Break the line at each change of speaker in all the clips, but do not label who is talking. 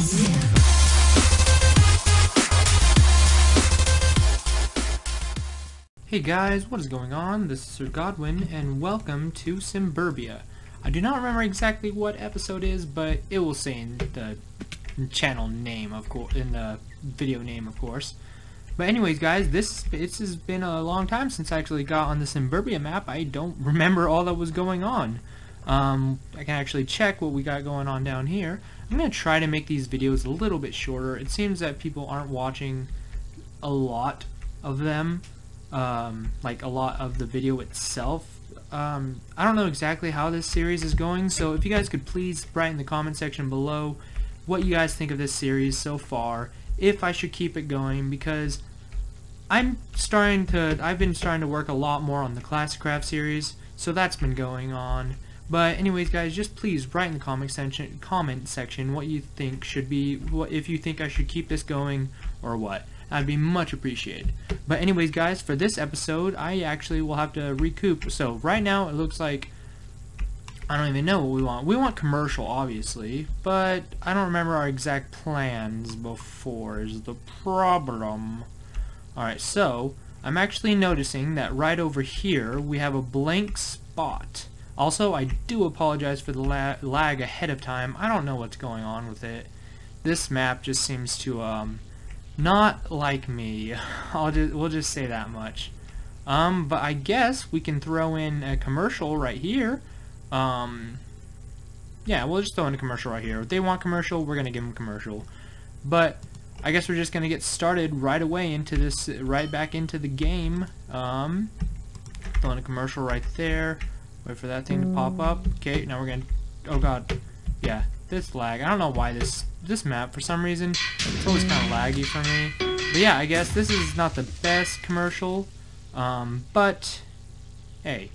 Hey guys, what is going on? This is Sir Godwan, and welcome to Simburbia. I do not remember exactly what episode is, but it will say in the channel name, of course, in the video name, of course. But anyways, guys, this this has been a long time since I actually got on the Simburbia map. I don't remember all that was going on. Um, I can actually check what we got going on down here. I'm going to try to make these videos a little bit shorter. It seems that people aren't watching a lot of them um, like a lot of the video itself. Um, I don't know exactly how this series is going, so if you guys could please write in the comment section below what you guys think of this series so far, if I should keep it going, because I'm starting to, I've been starting to work a lot more on the Classicraft series, so that's been going on. But anyways, guys, just please write in the comment section, comment section what you think should be, what if you think I should keep this going or what. That'd be much appreciated. But anyways, guys, for this episode, I actually will have to recoup. So right now, it looks like I don't even know what we want. We want commercial, obviously, but I don't remember our exact plans before is the problem. Alright, so I'm actually noticing that right over here we have a blank spot. Also, I do apologize for the la lag ahead of time. I don't know what's going on with it. This map just seems to um, not like me. I'll just we'll just say that much. Um, but I guess we can throw in a commercial right here. Um, yeah, we'll just throw in a commercial right here. If they want commercial, we're gonna give them commercial. But I guess we're just gonna get started right away into this, right back into the game. Um, throw in a commercial right there. Wait for that thing to pop up. Okay, now we're gonna. Oh god, yeah, this lag. I don't know why this this map, for some reason, it's always kind of laggy for me. But yeah, I guess this is not the best commercial, um, but hey,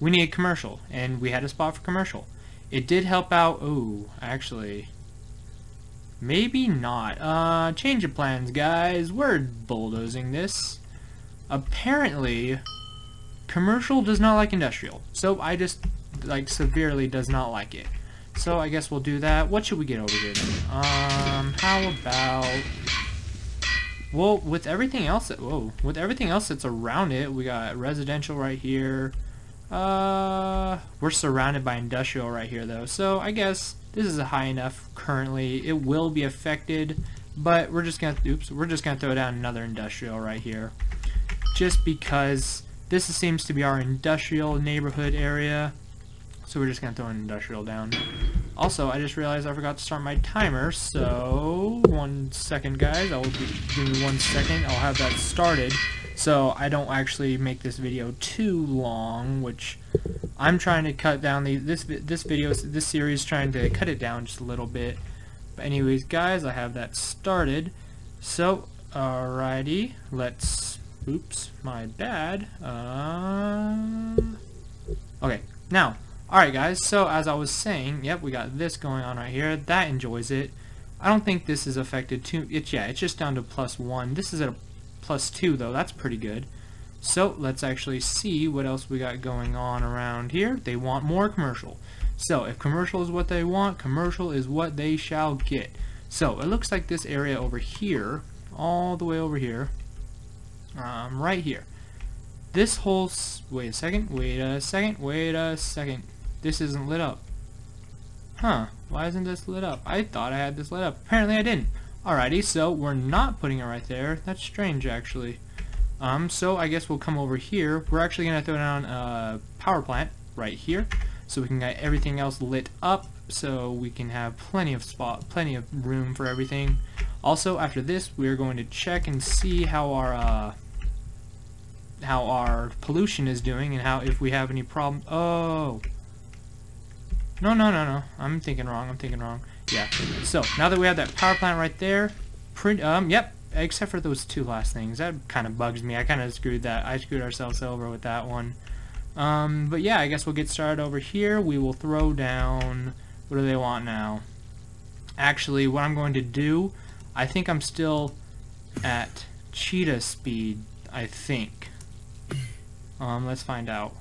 we need a commercial, and we had a spot for commercial. It did help out, oh, actually, maybe not. Uh, change of plans, guys. We're bulldozing this. Apparently, commercial does not like industrial, so I just, like, severely does not like it. So I guess we'll do that. What should we get over here then? Um, how about... Well, with everything else that... Whoa. With everything else that's around it, we got residential right here. Uh, we're surrounded by industrial right here, though. So I guess this is high enough currently. It will be affected, but we're just gonna... Oops. We're just gonna throw down another industrial right here. Just because this seems to be our industrial neighborhood area. So we're just going to throw an industrial down. Also, I just realized I forgot to start my timer, so one second, guys. I'll give me one second. I'll have that started so I don't actually make this video too long, which I'm trying to cut down the this this video this series trying to cut it down just a little bit. But anyways, guys, I have that started. So, alrighty, let's. Oops, my bad. Uh, okay, now Alright guys, so as I was saying, yep, we got this going on right here. That enjoys it. I don't think this is affected too. It's yeah, it's just down to plus one. This is at a plus two though. That's pretty good. So let's actually see what else we got going on around here. They want more commercial. So if commercial is what they want, commercial is what they shall get. So it looks like this area over here, all the way over here, um, right here. This whole, wait a second, wait a second, wait a second. This isn't lit up. Huh, why isn't this lit up? I thought I had this lit up. Apparently I didn't. Alrighty, so we're not putting it right there. That's strange, actually. Um, so I guess we'll come over here. We're actually going to throw down a power plant right here. So we can get everything else lit up. So we can have plenty of spot, plenty of room for everything. Also, after this, we're going to check and see how our, uh, how our pollution is doing and how if we have any problem. Oh, no, no, no, no. I'm thinking wrong. I'm thinking wrong. Yeah. So, now that we have that power plant right there, print, um, yep, except for those two last things. That kind of bugs me. I kind of screwed that. I screwed ourselves over with that one. Um, but yeah, I guess we'll get started over here. We will throw down, what do they want now? Actually, what I'm going to do, I think I'm still at cheetah speed, I think. Um, let's find out.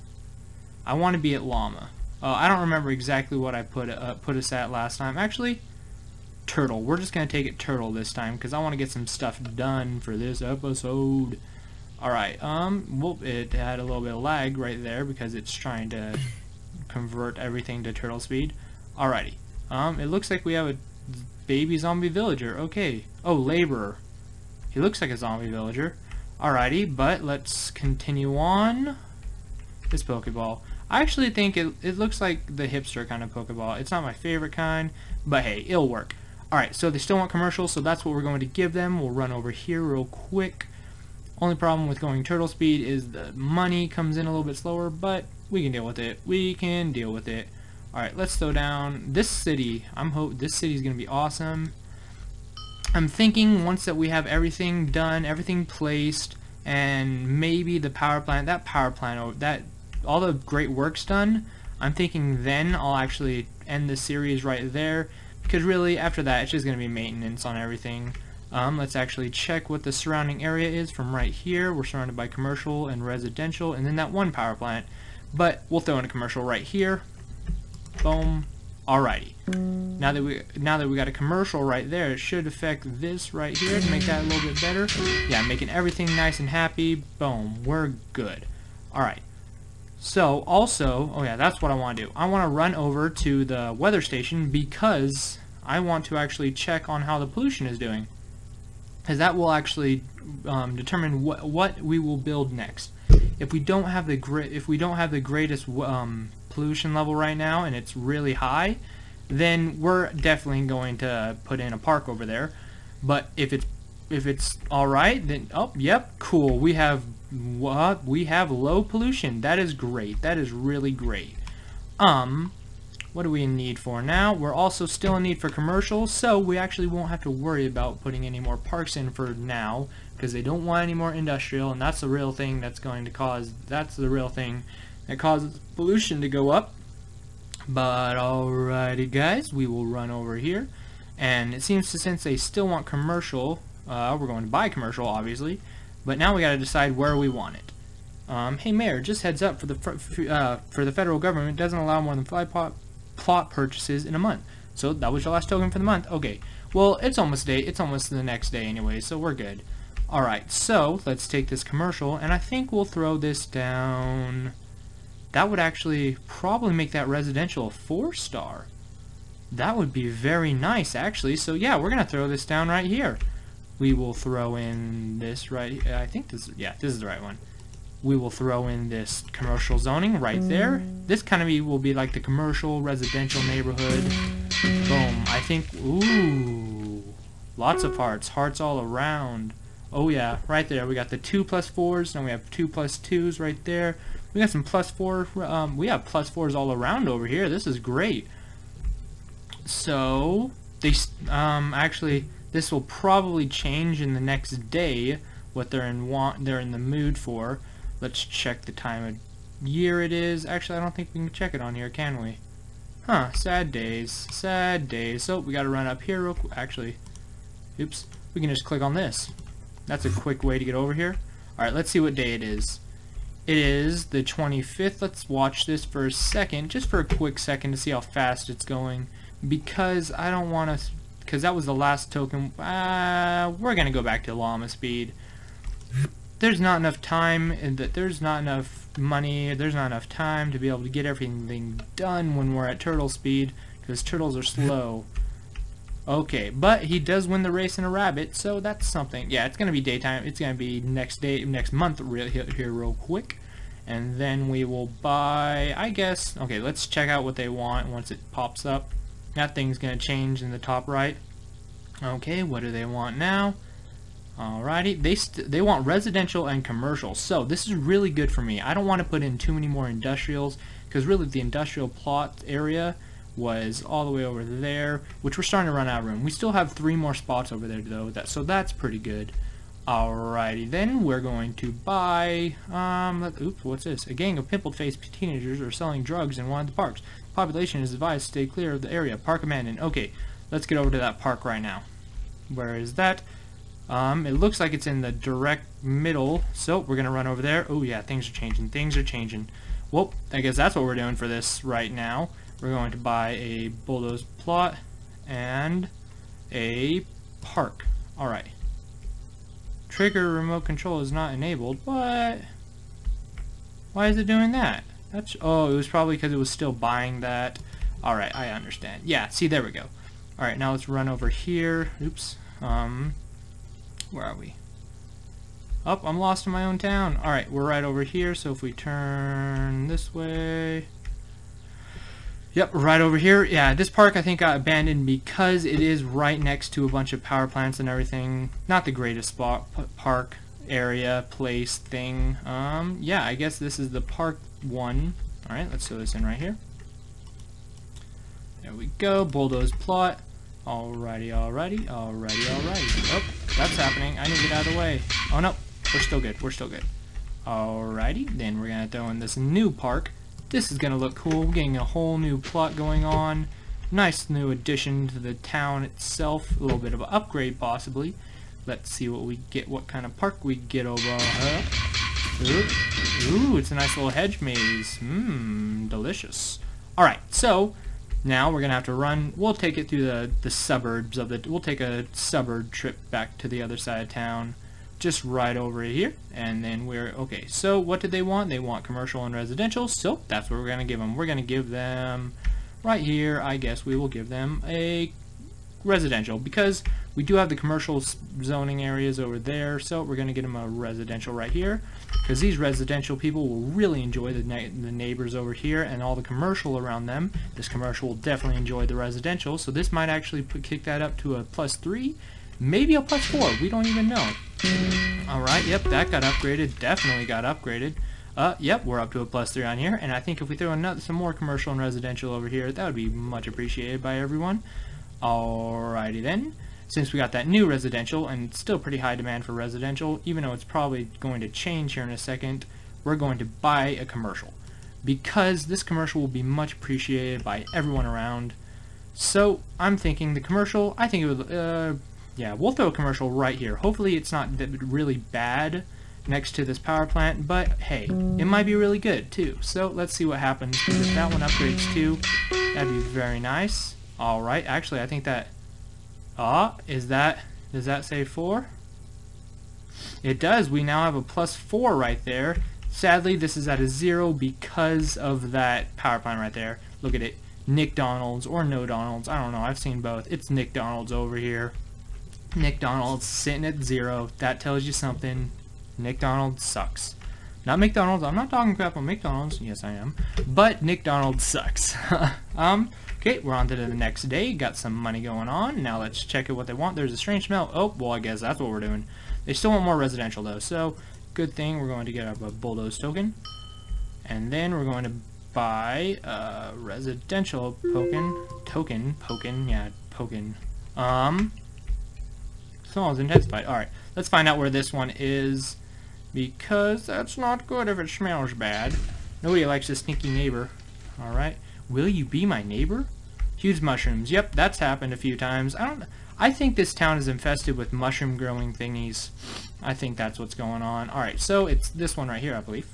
I want to be at llama. Uh, I don't remember exactly what I put uh, put us at last time. Actually, turtle. We're just going to take it turtle this time because I want to get some stuff done for this episode. Alright, um, well, it had a little bit of lag right there because it's trying to convert everything to turtle speed. Alrighty, um, it looks like we have a baby zombie villager. Okay. Oh, laborer. He looks like a zombie villager. Alrighty, but let's continue on. This Pokeball. I actually think it, it looks like the hipster kind of Pokeball. It's not my favorite kind, but hey, it'll work. Alright, so they still want commercials, so that's what we're going to give them. We'll run over here real quick. Only problem with going turtle speed is the money comes in a little bit slower, but we can deal with it. We can deal with it. Alright, let's slow down. This city, I'm hope this city is going to be awesome. I'm thinking once that we have everything done, everything placed, and maybe the power plant, that power plant, that all the great work's done, I'm thinking then I'll actually end the series right there because really after that it's just going to be maintenance on everything. Um, let's actually check what the surrounding area is from right here. We're surrounded by commercial and residential and then that one power plant. But we'll throw in a commercial right here. Boom. Alrighty. Now that we now that we got a commercial right there, it should affect this right here to make that a little bit better. Yeah, making everything nice and happy. Boom. We're good. Alright. So, also, oh yeah, that's what I want to do. I want to run over to the weather station because I want to actually check on how the pollution is doing. Because that will actually um, determine what, what we will build next. If we don't have the great, if we don't have the greatest um, pollution level right now and it's really high, then we're definitely going to put in a park over there. But if it's if it's all right, then oh, yep, cool. We have what? We have low pollution. That is great. That is really great. Um, what do we need for now? We're also still in need for commercials, so we actually won't have to worry about putting any more parks in for now, because they don't want any more industrial, and that's the real thing that's going to cause, that's the real thing that causes pollution to go up. But alrighty guys, we will run over here, and it seems to since they still want commercial, uh, we're going to buy commercial, obviously. But now we got to decide where we want it. Um, hey Mayor, just heads up for the uh, for the federal government doesn't allow more than five plot purchases in a month. So that was your last token for the month. Okay. Well, it's almost day. It's almost the next day anyway, so we're good. All right. So let's take this commercial, and I think we'll throw this down. That would actually probably make that residential a four star. That would be very nice, actually. So yeah, we're gonna throw this down right here we will throw in this right, I think this, yeah, this is the right one. We will throw in this commercial zoning right there. This kind of will be like the commercial residential neighborhood. Boom. I think, ooh, lots of hearts, hearts all around. Oh yeah, right there. We got the 2 plus 4s, and we have 2 plus 2s right there. We got some plus 4, um, we have plus 4s all around over here. This is great. So, they, um, actually, this will probably change in the next day what they're in want they're in the mood for. Let's check the time of year it is. Actually, I don't think we can check it on here, can we? Huh, sad days. Sad days. So, we gotta run up here real quick. Actually, oops. We can just click on this. That's a quick way to get over here. Alright, let's see what day it is. It is the 25th. Let's watch this for a second, just for a quick second to see how fast it's going. Because I don't want to because that was the last token. Uh, we're going to go back to llama speed. There's not enough time, and that there's not enough money, there's not enough time to be able to get everything done when we're at turtle speed, because turtles are mm-hmm. slow. Okay, but he does win the race in a rabbit, so that's something. Yeah, it's going to be daytime. It's going to be next day, next month real here real quick. And then we will buy, I guess, okay, let's check out what they want once it pops up. That thing's going to change in the top right. Okay, what do they want now? Alrighty, they they want residential and commercial. So this is really good for me. I don't want to put in too many more industrials because really the industrial plot area was all the way over there, which we're starting to run out of room. We still have three more spots over there though, that so that's pretty good. Alrighty, then we're going to buy, um, oops, what's this? A gang of pimple-faced teenagers are selling drugs in one of the parks. The population is advised to stay clear of the area. Park abandoned. Okay, let's get over to that park right now. Where is that? Um, it looks like it's in the direct middle, so we're going to run over there. Oh yeah, things are changing. Things are changing. Well, I guess that's what we're doing for this right now. We're going to buy a bulldoze plot, and a park. Alright. Trigger remote control is not enabled. What? Why is it doing that? That's oh, it was probably because it was still buying that. All right, I understand. Yeah, see, there we go. All right, now let's run over here. Oops. Um, where are we? Up, oh, I'm lost in my own town. All right, we're right over here. So if we turn this way, Yep, right over here. Yeah, this park I think got abandoned because it is right next to a bunch of power plants and everything. Not the greatest spot, park area, place, thing. Um, yeah, I guess this is the park one. Alright, let's throw this in right here. There we go, bulldoze plot. Alrighty, alrighty, alrighty, alrighty. Oh, that's happening. I need to get out of the way. Oh no, we're still good, we're still good. Alrighty, then we're gonna throw in this new park. This is gonna look cool, We're getting a whole new plot going on. Nice new addition to the town itself, a little bit of an upgrade possibly. Let's see what we get, what kind of park we get over here. Ooh, ooh, it's a nice little hedge maze. Mmm, delicious. Alright, so now we're gonna have to run. We'll take it through the, the suburbs of the, we'll take a suburb trip back to the other side of town. Just right over here. And then we're, okay, so what did they want? They want commercial and residential, so that's what we're gonna give them. We're gonna give them, right here, I guess we will give them a residential because we do have the commercial zoning areas over there, so we're going to get them a residential right here because these residential people will really enjoy the, the neighbors over here and all the commercial around them. This commercial will definitely enjoy the residential, so this might actually put, kick that up to a plus 3, maybe a plus 4, we don't even know. Alright, yep, that got upgraded, definitely got upgraded. Uh, yep, we're up to a plus 3 on here, and I think if we throw another, some more commercial and residential over here, that would be much appreciated by everyone. Alrighty then. Since we got that new residential, and still pretty high demand for residential, even though it's probably going to change here in a second, we're going to buy a commercial. Because this commercial will be much appreciated by everyone around. So, I'm thinking the commercial, I think it would, uh, yeah, we'll throw a commercial right here. Hopefully it's not really bad next to this power plant, but hey, it might be really good too. So let's see what happens. If that one upgrades too, that'd be very nice. Alright, actually I think that... Ah, is that... Does that say 4? It does. We now have a plus 4 right there. Sadly, this is at a 0 because of that power plant right there. Look at it. Nick Donalds or no Donalds. I don't know. I've seen both. It's Nick Donalds over here. Nick Donalds sitting at 0. That tells you something. Nick Donalds sucks. Not McDonald's. I'm not talking crap on McDonald's. Yes, I am. But Nick sucks. um, Okay, we're on to the next day. Got some money going on. Now let's check out what they want. There's a strange smell. Oh, well, I guess that's what we're doing. They still want more residential, though. So, good thing. We're going to get a bulldoze token. And then we're going to buy a residential token. Token. Token. Yeah, token. Um, smells intensified. Alright, let's find out where this one is. Because that's not good if it smells bad. Nobody likes a sneaky neighbor. Alright. Will you be my neighbor? Huge mushrooms. Yep, that's happened a few times. I don't. I think this town is infested with mushroom growing thingies. I think that's what's going on. All right, so it's this one right here, I believe.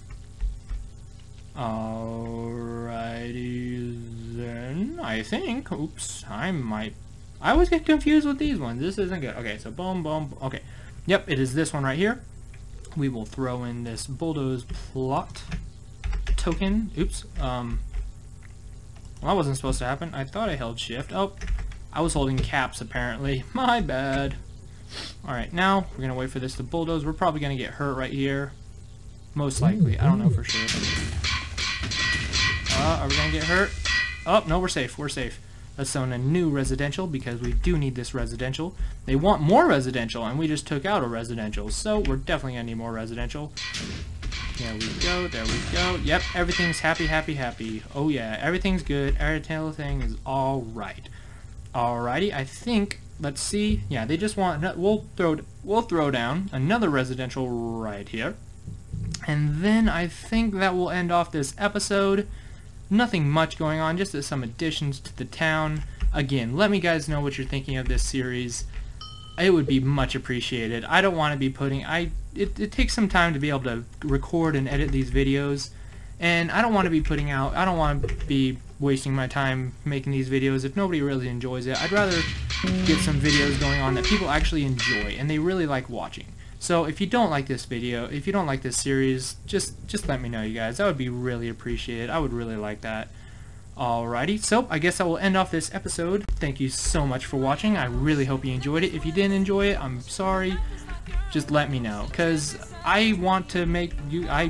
Alrighty then. I think. Oops, I might. I always get confused with these ones. This isn't good. Okay, so boom, boom. Okay. Yep, it is this one right here. We will throw in this bulldoze plot token. Oops. Um, well, that wasn't supposed to happen. I thought I held shift. Oh, I was holding caps apparently. My bad. Alright, now we're going to wait for this to bulldoze. We're probably going to get hurt right here. Most likely. I don't know for sure. Uh, are we going to get hurt? Oh, no, we're safe. We're safe. Let's zone a new residential because we do need this residential. They want more residential and we just took out a residential. So we're definitely going to need more residential. There we go, there we go. Yep, everything's happy, happy, happy. Oh yeah, everything's good. Everything is all right. Alrighty, I think, let's see. Yeah, they just want, we'll throw, we'll throw down another residential right here. And then I think that will end off this episode. Nothing much going on, just some additions to the town. Again, let me guys know what you're thinking of this series it would be much appreciated. I don't want to be putting I it, it takes some time to be able to record and edit these videos and I don't want to be putting out I don't want to be wasting my time making these videos if nobody really enjoys it. I'd rather get some videos going on that people actually enjoy and they really like watching. So if you don't like this video, if you don't like this series, just just let me know, you guys. That would be really appreciated. I would really like that. Alrighty, so I guess I will end off this episode. Thank you so much for watching. I really hope you enjoyed it. If you didn't enjoy it, I'm sorry. Just let me know, because I want to make you, I,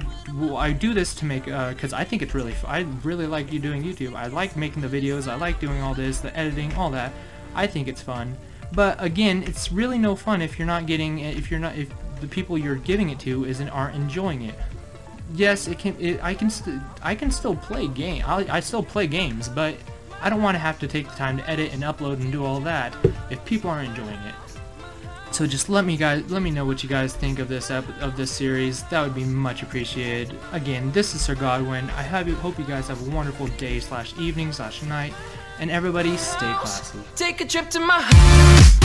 I do this to make, because uh, I think it's really, I really like you doing YouTube. I like making the videos, I like doing all this, the editing, all that. I think it's fun. But again, it's really no fun if you're not getting, if you're not, if the people you're giving it to isn't aren't enjoying it yes, it can. It, I can. I can still play game. I, I still play games, but I don't want to have to take the time to edit and upload and do all that if people aren't enjoying it. So just let me guys, let me know what you guys think of this of this series. That would be much appreciated. Again, this is Sir Godwan. I have, hope you guys have a wonderful day slash evening slash night, and everybody stay classy. Take a trip to my